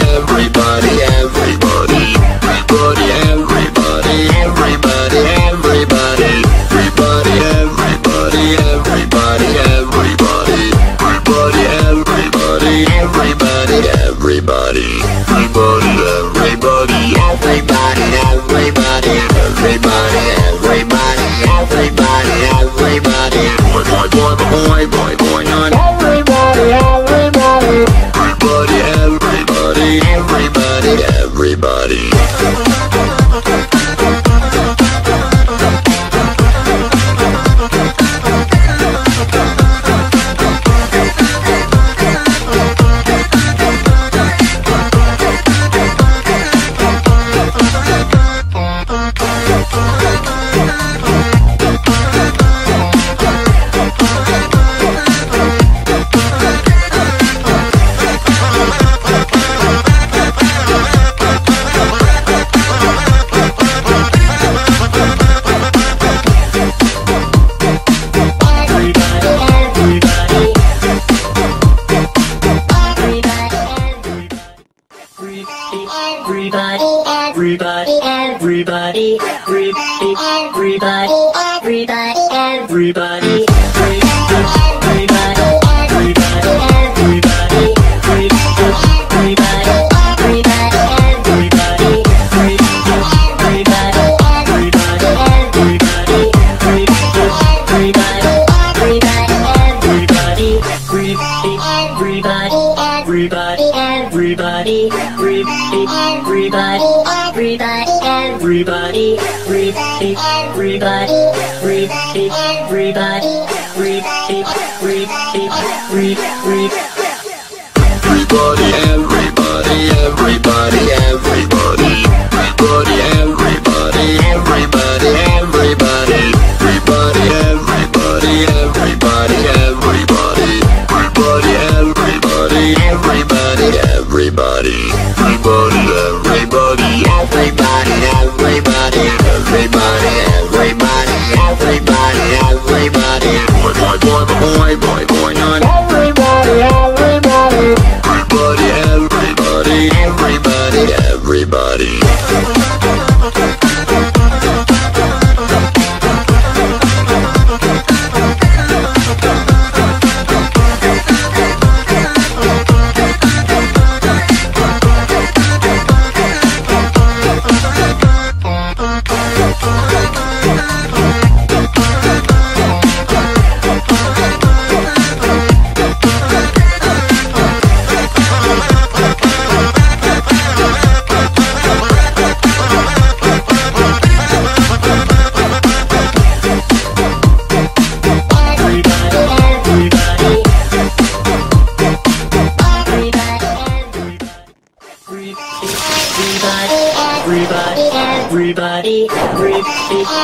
everybody, everybody, everybody, everybody, everybody, Everybody, everybody, everybody, everybody, everybody, everybody, everybody, everybody, everybody, everybody, everybody, everybody, everybody, everybody, everybody, everybody, everybody, everybody,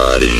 everybody,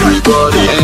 Everybody.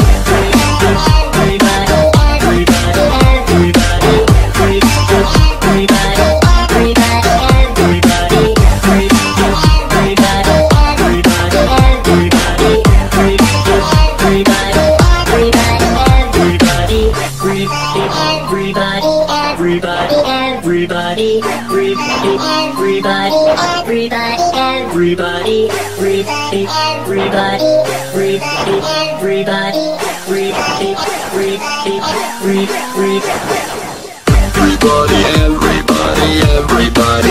everybody, read everybody, read everybody, read it, read it, read. Everybody, everybody, everybody.